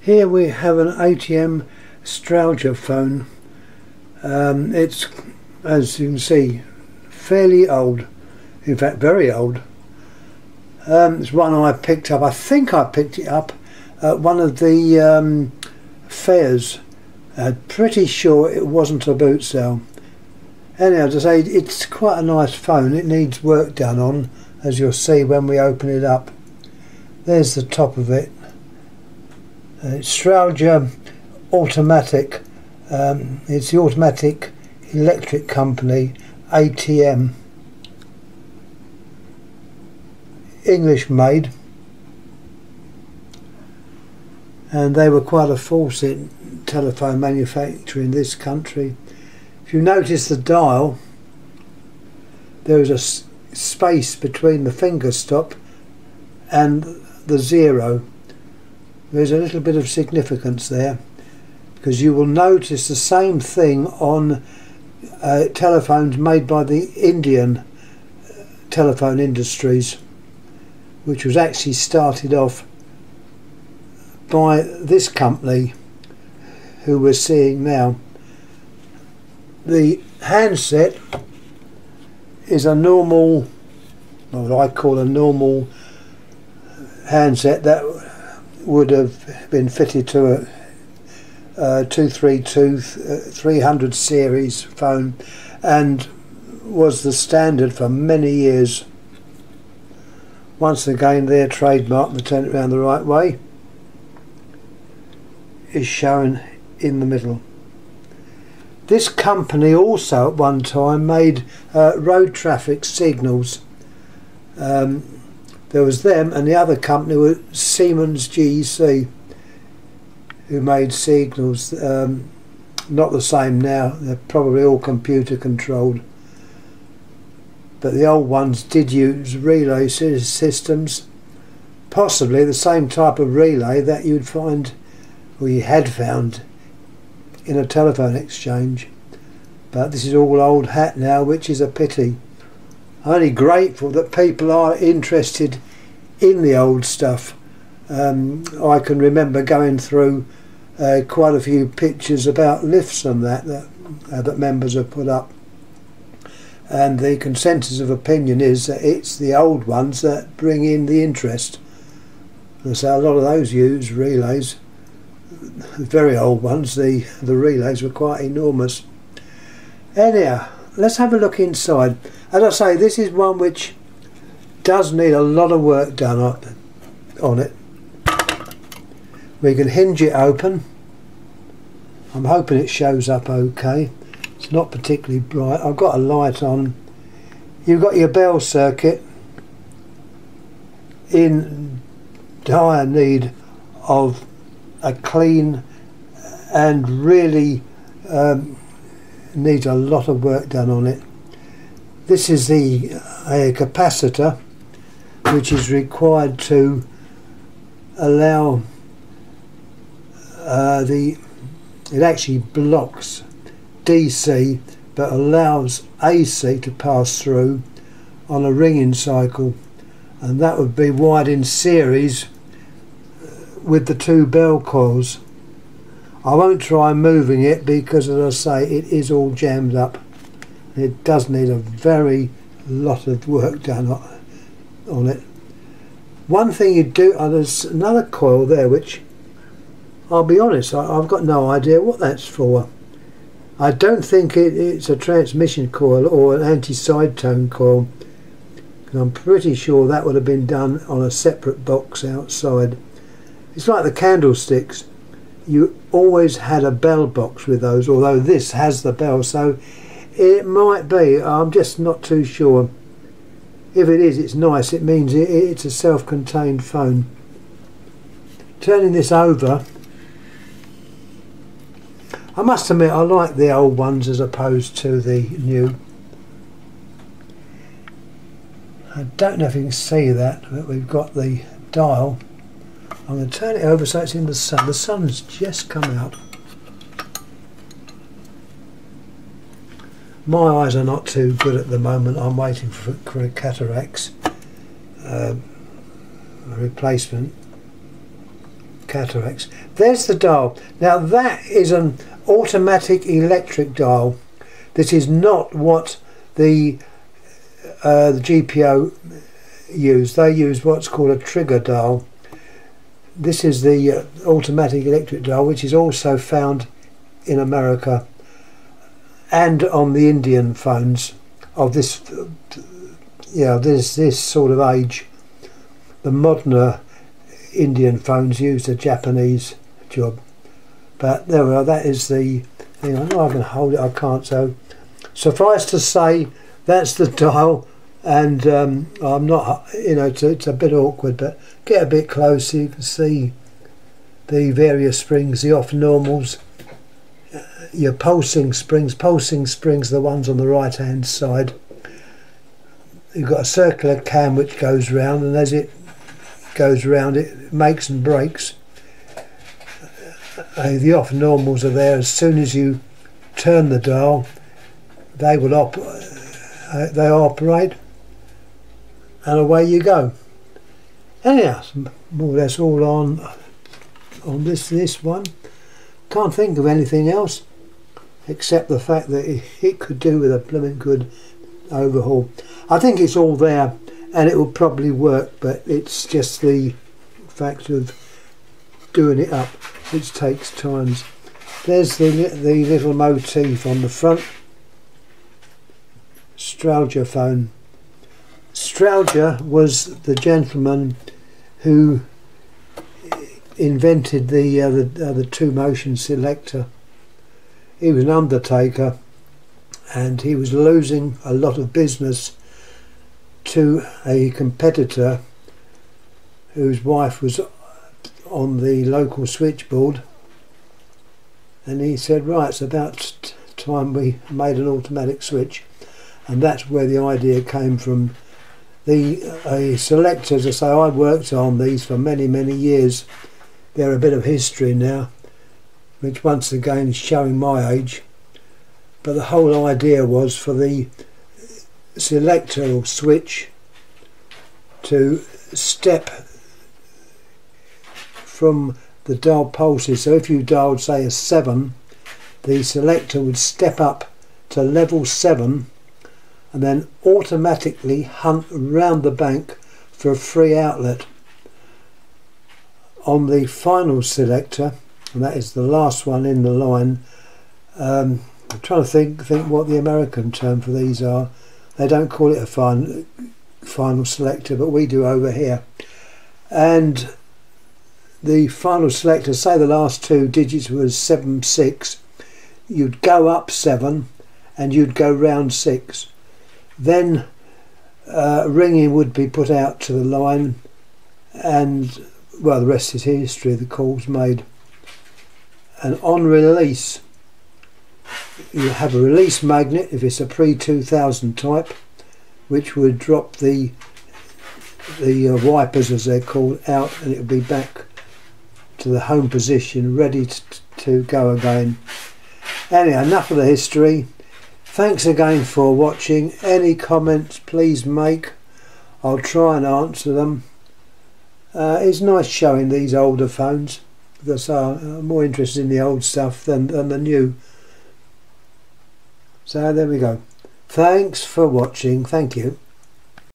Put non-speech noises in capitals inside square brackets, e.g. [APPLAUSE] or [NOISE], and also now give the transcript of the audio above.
Here we have an ATM Strowger phone. Um, it's, as you can see, fairly old. In fact, very old. Um, it's one I picked up. I think I picked it up at one of the um, fairs. I'm pretty sure it wasn't a boot sale. Anyhow, to say, it's quite a nice phone. It needs work done on, as you'll see when we open it up. There's the top of it. Uh, it's Automatic. Um, it's the Automatic Electric Company, ATM. English made. And they were quite a force in telephone manufacture in this country. If you notice the dial, there is a space between the finger stop and the zero there's a little bit of significance there because you will notice the same thing on uh, telephones made by the Indian uh, telephone industries which was actually started off by this company who we're seeing now. The handset is a normal, what I call a normal handset that would have been fitted to a, a 232 uh, 300 series phone and was the standard for many years. Once again their trademark, the turn it around the right way, is shown in the middle. This company also at one time made uh, road traffic signals. Um, there was them and the other company was Siemens GEC who made signals um, not the same now. They're probably all computer controlled. But the old ones did use relay systems possibly the same type of relay that you'd find or you had found in a telephone exchange. But this is all old hat now which is a pity only grateful that people are interested in the old stuff. Um, I can remember going through uh, quite a few pictures about lifts and that that, uh, that members have put up. And the consensus of opinion is that it's the old ones that bring in the interest. And so a lot of those use relays. Very old ones, the, the relays were quite enormous. Anyhow, let's have a look inside. As I say, this is one which does need a lot of work done on, it. We can hinge it open. I'm hoping it shows up okay. It's not particularly bright. I've got a light on. You've got your bell circuit in dire need of a clean and really um, needs a lot of work done on it. This is the a capacitor which is required to allow uh, the it actually blocks DC but allows AC to pass through on a ringing cycle and that would be wired in series uh, with the two bell coils. I won't try moving it because as I say it is all jammed up. It does need a very lot of work done on it. One thing you do, oh, there's another coil there which I'll be honest, I, have got no idea what that's for. I don't think it, it's a transmission coil or an anti-side tone coil. I'm pretty sure that would have been done on a separate box outside. It's like the candlesticks. You always had a bell box with those, although this has the bell, so it might be. I'm just not too sure. If it is, it's nice. It means it, it's a self-contained phone. Turning this over, I must admit I like the old ones as opposed to the new. I don't know if you can see that, but we've got the dial. I'm going to turn it over so it's in the sun. The sun's just come out. My eyes are not too good at the moment. I'm waiting for, for a cataracts uh, replacement. cataracts. There's the dial. Now that is an automatic electric dial. This is not what the uh, the GPO use. They use what's called a trigger dial. This is the uh, automatic electric dial, which is also found in America and on the Indian phones of this, yeah, this this sort of age. The moderner Indian phones use a Japanese job, but there we are. That is the. Hang on, I can hold it. I can't. So, suffice to say, that's the [LAUGHS] dial, and um, I'm not. You know, it's, it's a bit awkward, but get a bit closer. You can see the various springs, the off normals your pulsing springs. Pulsing springs the ones on the right hand side. You've got a circular cam which goes round and as it goes round it makes and breaks. Uh, the off normals are there as soon as you turn the dial they will op uh, they operate and away you go. Anyhow, more or less all on on this this one. Can't think of anything else except the fact that it, could do with a blooming good overhaul. I think it's all there and it will probably work but it's just the fact of doing it up which takes times. There's the, the little motif on the front. Strowger phone. Strowger was the gentleman who invented the uh, the, uh, the two motion selector. He was an undertaker and he was losing a lot of business to a competitor whose wife was on the local switchboard. And he said right it's about time we made an automatic switch. And that's where the idea came from. The a selector as I say I worked on these for many many years they're a bit of history now which once again is showing my age. But the whole idea was for the selector or switch to step from the dial pulses. So if you dialed say a 7, the selector would step up to level 7 and then automatically hunt round the bank for a free outlet. On the final selector and that is the last one in the line. Um, I'm trying to think think what the American term for these are. They don't call it a final final selector, but we do over here. And the final selector, say the last two digits was seven six, you'd go up seven, and you'd go round six. Then uh, ringing would be put out to the line, and well, the rest is history. The calls made. And on release you have a release magnet if it's a pre-2000 type which would drop the the uh, wipers as they're called out and it would be back to the home position ready to, to go again. Anyhow enough of the history. Thanks again for watching. Any comments please make. I'll try and answer them uh, it's nice showing these older phones because I'm more interested in the old stuff than, than the new. So there we go. Thanks for watching. Thank you.